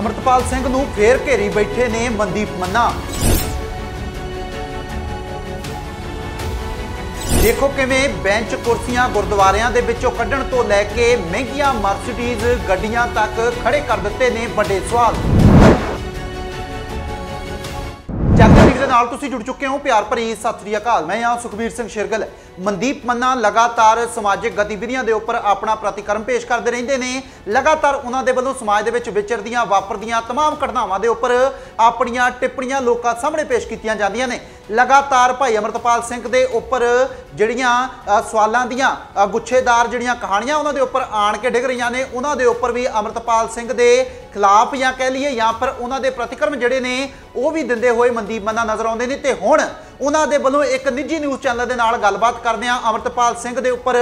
ਅਮਰਤਪਾਲ ਸਿੰਘ ਨੂੰ ਫੇਰ ਘੇਰੀ ਬੈਠੇ ਨੇ ਮਨਦੀਪ ਮੰਨਾ। ਦੇਖੋ ਕਿਵੇਂ ਬੈਂਚ ਕੁਰਸੀਆਂ ਗੁਰਦੁਆਰਿਆਂ ਦੇ ਵਿੱਚੋਂ ਕੱਢਣ ਤੋਂ ਲੈ ਕੇ ਮਹਿੰਗੀਆਂ ਮਰਸੀਡੀਜ਼ ਗੱਡੀਆਂ ਤੱਕ ਖੜੇ ਕਰ ਦਿੱਤੇ ਨੇ ਵੱਡੇ ਸਵਾਲ। ਜਗਦੀਪ ਦੇ ਨਾਲ ਤੁਸੀਂ ਜੁੜ ਚੁੱਕੇ ਹੋ ਪਿਆਰ ਭਰੀ ਸਤਿ ਸ੍ਰੀ ਅਕਾਲ ਮੈਂ ਹਾਂ ਸੁਖਬੀਰ ਸਿੰਘ ਸ਼ਿਰਗਲ ਮਨਦੀਪ ਮੰਨਾ ਲਗਾਤਾਰ ਸਮਾਜਿਕ ਗਤੀਵਿਧੀਆਂ ਦੇ ਉੱਪਰ ਆਪਣਾ ਪ੍ਰਤੀਕਰਮ ਪੇਸ਼ ਕਰਦੇ ਰਹਿੰਦੇ ਨੇ ਲਗਾਤਾਰ ਉਹਨਾਂ ਦੇ ਵੱਲੋਂ ਸਮਾਜ ਦੇ ਵਿੱਚ ਵਿਚਰਦੀਆਂ ਵਾਪਰਦੀਆਂ तमाम ਘਟਨਾਵਾਂ ਦੇ ਉੱਪਰ ਆਪਣੀਆਂ ਟਿੱਪਣੀਆਂ ਲੋਕਾਂ ਸਾਹਮਣੇ ਪੇਸ਼ ਕੀਤੀਆਂ ਜਾਂਦੀਆਂ ਨੇ ਲਗਾਤਾਰ ਭਾਈ ਅਮਰਤਪਾਲ ਸਿੰਘ ਦੇ ਉੱਪਰ ਜਿਹੜੀਆਂ ਸਵਾਲਾਂ ਦੀਆਂ ਗੁੱਛੇਦਾਰ ਜਿਹੜੀਆਂ ਕਹਾਣੀਆਂ ਉਹਨਾਂ ਦੇ ਉੱਪਰ ਆਣ ਕੇ ਡਿੱਗ ਰਹੀਆਂ ਨੇ, ਉਹਨਾਂ ਦੇ ਉੱਪਰ ਵੀ ਅਮਰਤਪਾਲ ਸਿੰਘ ਦੇ ਖਿਲਾਫ ਜਾਂ ਕਹਿ ਲਈਏ ਜਾਂ ਫਿਰ ਉਹਨਾਂ ਦੇ ਪ੍ਰਤੀਕਰਮ ਜਿਹੜੇ ਨੇ, ਉਹ ਵੀ ਦਿੰਦੇ ਹੋਏ ਮਨਦੀਪ ਮੰਨਾ ਨਜ਼ਰ ਆਉਂਦੇ ਨੇ ਤੇ ਹੁਣ ਉਹਨਾਂ ਦੇ ਵੱਲੋਂ ਇੱਕ ਨਿੱਜੀ ਨਿਊਜ਼ ਚੈਨਲ ਦੇ ਨਾਲ ਗੱਲਬਾਤ ਕਰਦਿਆਂ ਅਮਰਤਪਾਲ ਸਿੰਘ ਦੇ ਉੱਪਰ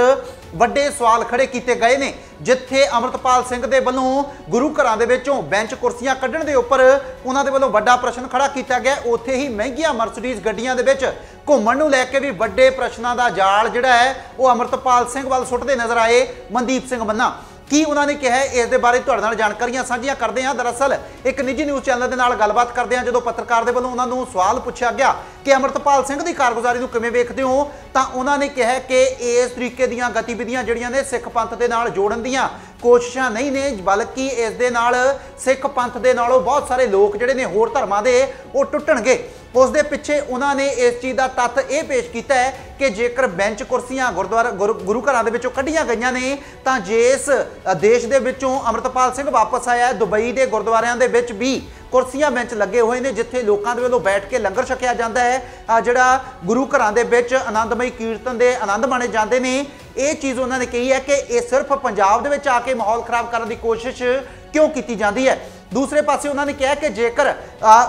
ਵੱਡੇ ਸਵਾਲ ਖੜੇ ਕੀਤੇ ਗਏ ਨੇ, ਜਿੱਥੇ ਅਮਰਤਪਾਲ ਸਿੰਘ ਦੇ ਵੱਲੋਂ ਗੁਰੂ ਘਰਾਂ ਦੇ ਵਿੱਚੋਂ ਬੈਂਚ ਕੁਰਸੀਆਂ ਕੱਢਣ ਦੇ ਉੱਪਰ ਉਹਨਾਂ ਦੇ ਵੱਲੋਂ ਵੱਡਾ ਪ੍ਰਸ਼ਨ ਖੜਾ ਕੀਤਾ ਗਿਆ। ਉੱਥੇ ਹੀ ਮਹਿੰਗੀਆਂ ਮਰਸੀਡੀਜ਼ ਗੱਡੀਆਂ ਦੇ ਵਿੱਚ ਘੁੰਮਣ ਨੂੰ ਲੈ ਕੇ ਵੀ ਵੱਡੇ ਪ੍ਰਸ਼ਨਾਂ ਦਾ ਜਾਲ ਜਿਹੜਾ ਹੈ, ਉਹ ਅਮਰਤਪਾਲ ਸਿੰਘ ਵੱਲ ਸੁੱਟਦੇ ਨਜ਼ਰ ਆਏ ਮਨਦੀਪ ਸਿੰਘ ਮੰਨਾ। ਕੀ ਉਹਨਾਂ ਨੇ ਕਿਹਾ ਇਸ ਦੇ ਬਾਰੇ ਤੁਹਾਡੇ ਨਾਲ ਜਾਣਕਾਰੀਆਂ ਸਾਂਝੀਆਂ ਕਰਦੇ ਹਾਂ। ਦਰਅਸਲ, ਇੱਕ ਨਿੱਜੀ ਨਿਊਜ਼ ਚੈਨਲ ਦੇ ਨਾਲ ਗੱਲਬਾਤ ਕਰਦੇ ਹਾਂ, ਜਦੋਂ ਪੱਤਰਕਾਰ ਦੇ ਵੱਲੋਂ ਉਹਨਾਂ ਨੂੰ ਸਵਾਲ ਪੁੱਛਿਆ ਗਿਆ ਕਿ ਅਮਰਤਪਾਲ ਸਿੰਘ ਦੀ ਕਾਰਗੁਜ਼ਾਰੀ ਨੂੰ ਕਿਵੇਂ ਵੇਖਦੇ ਹੋ, ਤਾਂ ਉਹਨਾਂ ਨੇ ਕਿਹਾ ਕਿ ਇਸ ਤਰੀਕੇ ਦੀਆਂ ਗਤੀਵਿਧੀਆਂ ਜਿਹੜੀਆਂ ਨੇ ਸਿੱਖ ਪੰਥ ਦੇ ਨਾਲ ਜੋੜਨ ਦੀਆਂ ਕੋਸ਼ਿਸ਼ਾਂ ਨਹੀਂ ਨੇ, ਬਲਕਿ ਇਸ ਦੇ ਨਾਲ ਸਿੱਖ ਪੰਥ ਦੇ ਨਾਲੋਂ ਬਹੁਤ ਸਾਰੇ ਲੋਕ ਜਿਹੜੇ ਨੇ ਹੋਰ ਧਰਮਾਂ ਦੇ, ਉਹ ਟੁੱਟਣਗੇ। ਉਸ ਦੇ ਪਿੱਛੇ ਉਹਨਾਂ ਨੇ ਇਸ ਚੀਜ਼ ਦਾ ਤੱਥ ਇਹ ਪੇਸ਼ ਕੀਤਾ ਹੈ ਕਿ ਜੇਕਰ ਬੈਂਚ ਕੁਰਸੀਆਂ ਗੁਰਦੁਆਰਾ ਗੁਰੂ ਗੁਰੂ ਘਰਾਂ ਦੇ ਵਿੱਚੋਂ ਕੱਢੀਆਂ ਗਈਆਂ ਨੇ ਤਾਂ ਜਿਸ ਅ, ਦੇਸ਼ ਦੇ ਵਿੱਚੋਂ ਅਮਰਤਪਾਲ ਸਿੰਘ ਵਾਪਸ ਆਇਆ ਦੁਬਈ ਦੇ ਗੁਰਦੁਆਰਿਆਂ ਦੇ ਵਿੱਚ ਵੀ ਕੁਰਸੀਆਂ ਬੈਂਚ ਲੱਗੇ ਹੋਏ ਨੇ ਜਿੱਥੇ ਲੋਕਾਂ ਦੇ ਵੱਲੋਂ ਬੈਠ ਕੇ ਲੰਗਰ ਛਕਿਆ ਜਾਂਦਾ ਹੈ ਜਿਹੜਾ ਗੁਰੂ ਘਰਾਂ ਦੇ ਵਿੱਚ ਆਨੰਦਮਈ ਕੀਰਤਨ ਦੇ ਆਨੰਦ ਮਾਣੇ ਜਾਂਦੇ ਨੇ। ਇਹ ਚੀਜ਼ ਉਹਨਾਂ ਨੇ ਕਹੀ ਹੈ ਕਿ ਇਹ ਸਿਰਫ ਪੰਜਾਬ ਦੇ ਵਿੱਚ ਆ ਕੇ ਮਾਹੌਲ ਖਰਾਬ ਕਰਨ ਦੀ ਕੋਸ਼ਿਸ਼ ਕਿਉਂ ਕੀਤੀ ਜਾਂਦੀ ਹੈ? ਦੂਸਰੇ ਪਾਸੇ ਉਹਨਾਂ ਨੇ ਕਿਹਾ ਕਿ ਜੇਕਰ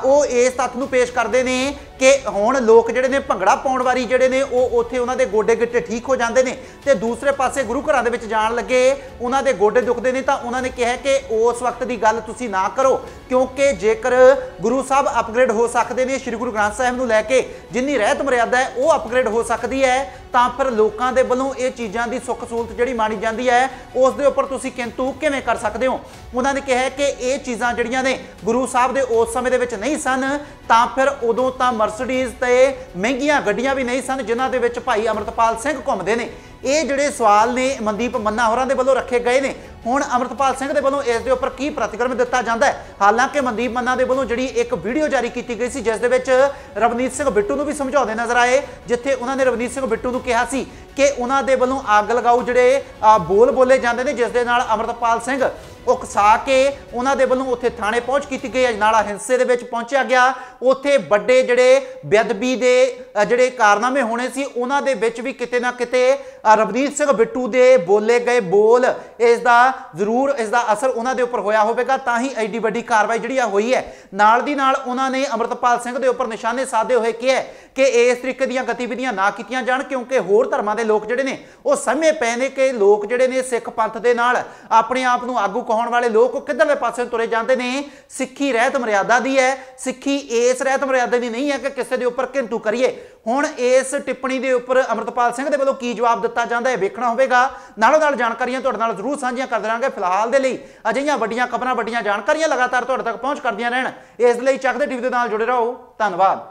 ਉਹ ਇਸ ਤੱਥ ਨੂੰ ਪੇਸ਼ ਕਰਦੇ ਨੇ ਕਿ ਹੁਣ ਲੋਕ ਜਿਹੜੇ ਨੇ ਭੰਗੜਾ ਪਾਉਣ ਵਾਰੀ ਜਿਹੜੇ ਨੇ, ਉਹ ਉੱਥੇ ਉਹਨਾਂ ਦੇ ਗੋਡੇ ਗਿੱਟੇ ਠੀਕ ਹੋ ਜਾਂਦੇ ਨੇ ਤੇ ਦੂਸਰੇ ਪਾਸੇ ਗੁਰੂ ਘਰਾਂ ਦੇ ਵਿੱਚ ਜਾਣ ਲੱਗੇ, ਉਹਨਾਂ ਦੇ ਗੋਡੇ ਦੁਖਦੇ ਨੇ ਤਾਂ ਉਹਨਾਂ ਨੇ ਕਿਹਾ ਕਿ ਉਸ ਵਕਤ ਦੀ ਗੱਲ ਤੁਸੀਂ ਨਾ ਕਰੋ, ਕਿਉਂਕਿ ਜੇਕਰ ਗੁਰੂ ਸਾਹਿਬ ਅਪਗ੍ਰੇਡ ਹੋ ਸਕਦੇ ਨੇ, ਸ੍ਰੀ ਗੁਰੂ ਗ੍ਰੰਥ ਸਾਹਿਬ ਨੂੰ ਲੈ ਕੇ ਜਿੰਨੀ ਰਹਿਤ ਮਰਿਆਦਾ ਹੈ, ਉਹ ਅਪਗ੍ਰੇਡ ਹੋ ਸਕਦੀ ਹੈ, ਤਾਂ ਫਿਰ ਲੋਕਾਂ ਦੇ ਵੱਲੋਂ ਇਹ ਚੀਜ਼ਾਂ ਦੀ ਸੁੱਖ ਸਹੂਲਤ ਜਿਹੜੀ ਮਾਣੀ ਜਾਂਦੀ ਹੈ, ਉਸ ਦੇ ਉੱਪਰ ਤੁਸੀਂ ਕਿੰਤੂ ਕਿਵੇਂ ਕਰ ਸਕਦੇ ਹੋ? ਉਹਨਾਂ ਨੇ ਕਿਹਾ ਕਿ ਇਹ ਚੀਜ਼ਾਂ ਜਿਹੜੀਆਂ ਨੇ ਗੁਰੂ ਸਾਹਿਬ ਦੇ ਉਸ ਸਮੇਂ ਦੇ ਵਿੱਚ ਨਹੀਂ ਸਨ, ਤਾਂ ਫਿਰ ਉਦੋਂ ਤਾਂ ਮਰਸੀਡੀਜ਼ ਤੇ ਮਹਿੰਗੀਆਂ ਗੱਡੀਆਂ ਵੀ ਨਹੀਂ ਸਨ, ਜਿਨ੍ਹਾਂ ਦੇ ਵਿੱਚ ਭਾਈ ਅਮਰਤਪਾਲ ਸਿੰਘ ਘੁੰਮਦੇ ਨੇ। ਇਹ ਜਿਹੜੇ ਸਵਾਲ ਨੇ ਮਨਦੀਪ ਮੰਨਾ ਹੋਰਾਂ ਦੇ ਵੱਲੋਂ ਰੱਖੇ ਗਏ ਨੇ। ਹੁਣ ਅਮਰਤਪਾਲ ਸਿੰਘ ਦੇ ਵੱਲੋਂ ਇਸ ਦੇ ਉੱਪਰ ਕੀ ਪ੍ਰਤੀਕਰਮ ਦਿੱਤਾ ਜਾਂਦਾ ਹੈ? ਹਾਲਾਂਕਿ ਮਨਦੀਪ ਮੰਨਾ ਦੇ ਵੱਲੋਂ ਜਿਹੜੀ ਇੱਕ ਵੀਡੀਓ ਜਾਰੀ ਕੀਤੀ ਗਈ ਸੀ, ਜਿਸ ਦੇ ਵਿੱਚ ਰਵਨੀਤ ਸਿੰਘ ਬਿੱਟੂ ਨੂੰ ਵੀ ਸਮਝਾਉਂਦੇ ਨਜ਼ਰ ਆਏ, ਜਿੱਥੇ ਉਹਨਾਂ ਨੇ ਰਵਨੀਤ ਸਿੰਘ ਬਿੱਟੂ ਨੂੰ ਕਿਹਾ ਸੀ ਕਿ ਉਹਨਾਂ ਦੇ ਵੱਲੋਂ ਅੱਗ ਲਗਾਓ ਜਿਹੜੇ ਬੋਲ ਬੋਲੇ ਜਾਂਦੇ ਨੇ, ਜਿਸ ਦੇ ਨਾਲ ਅਮਰਤਪਾਲ ਸਿੰਘ ਉਕਸਾ ਕੇ ਉਹਨਾਂ ਦੇ ਵੱਲੋਂ ਉੱਥੇ ਥਾਣੇ ਪਹੁੰਚ ਕੀਤੀ ਗਈ ਅਜਨਾਲਾ ਹਿੰਸੇ ਦੇ ਵਿੱਚ ਪਹੁੰਚਿਆ ਗਿਆ। ਉੱਥੇ ਵੱਡੇ ਜਿਹੜੇ ਬੇਅਦਬੀ ਦੇ ਜਿਹੜੇ ਕਾਰਨਾਮੇ ਹੋਣੇ ਸੀ, ਉਹਨਾਂ ਦੇ ਵਿੱਚ ਵੀ ਕਿਤੇ ਨਾ ਕਿਤੇ ਰਵਨੀਤ ਸਿੰਘ ਬਿੱਟੂ ਦੇ ਬੋਲੇ ਗਏ ਬੋਲ ਇਸ ਦਾ ਜ਼ਰੂਰ, ਇਸ ਦਾ ਅਸਰ ਉਹਨਾਂ ਦੇ ਉੱਪਰ ਹੋਇਆ ਹੋਵੇਗਾ। ਤਾਂ ਹੀ ਐਡੀ ਵੱਡੀ ਕਾਰਵਾਈ ਜਿਹੜੀ ਆ ਹੋਈ ਹੈ। ਨਾਲ ਦੀ ਨਾਲ ਉਹਨਾਂ ਨੇ ਅਮਰਤਪਾਲ ਸਿੰਘ ਦੇ ਉੱਪਰ ਨਿਸ਼ਾਨੇ ਸਾਧੇ ਹੋਏ ਕਿਹਾ ਕਿ ਇਸ ਤਰੀਕੇ ਦੀਆਂ ਗਤੀਵਿਧੀਆਂ ਨਾ ਕੀਤੀਆਂ ਜਾਣ, ਕਿਉਂਕਿ ਹੋਰ ਧਰਮਾਂ ਦੇ ਲੋਕ ਜਿਹੜੇ ਨੇ, ਉਹ ਸਮਝੇ ਪਏ ਨੇ ਕਿ ਲੋਕ ਜਿਹੜੇ ਨੇ ਸਿੱਖ ਪੰਥ ਦੇ ਨਾਲ ਆਪਣੇ ਆਪ ਨੂੰ ਆਗੂ ਕਹਾਉਣ ਵਾਲੇ ਲੋਕ ਉਹ ਕਿੱਧਰਲੇ ਪਾਸੇ ਤੁਰੇ ਜਾਂਦੇ ਨੇ? ਸਿੱਖੀ ਰਹਿਤ ਮਰਿਆਦਾ ਦੀ ਹੈ। ਸਿੱਖੀ ਇਸ ਰਹਿਤ ਮਰਿਆਦਾ ਦੀ ਨਹੀਂ ਹੈ ਕਿ ਕਿਸੇ ਦੇ ਉੱਪਰ ਕਿੰਤੂ ਕਰੀਏ। ਹੁਣ ਇਸ ਟਿੱਪਣੀ ਦੇ ਉੱਪਰ ਅਮਰਤਪਾਲ ਸਿੰਘ ਦੇ ਵੱਲੋਂ ਕੀ ਜਵਾਬ ਦਿੱਤਾ ਜਾਂਦਾ ਹੈ ਵੇਖਣਾ ਹੋਵੇਗਾ। ਨਾਲੋਂ ਨਾਲ ਜਾਣਕਾਰੀਆਂ ਤੁਹਾਡੇ ਨਾਲ ਜ਼ਰੂਰ ਸਾਂਝੀਆਂ ਕਰਦੇ ਰਹਾਂਗੇ ਫਿਲਹਾਲ ਦੇ ਲਈ। ਅਜਿਹੀਆਂ ਵੱਡੀਆਂ ਖਬਰਾਂ, ਵੱਡੀਆਂ ਜਾਣਕਾਰੀਆਂ ਲਗਾਤਾਰ ਤੁਹਾਡੇ ਤੱਕ ਪਹੁੰਚ ਕਰਦੀਆਂ ਰਹਿਣ। ਇਸ ਲਈ ਚੱਕਦੇ ਟੀਵੀ ਦੇ ਨਾਲ ਜੁੜੇ ਰਹੋ। ਧੰਨਵਾਦ।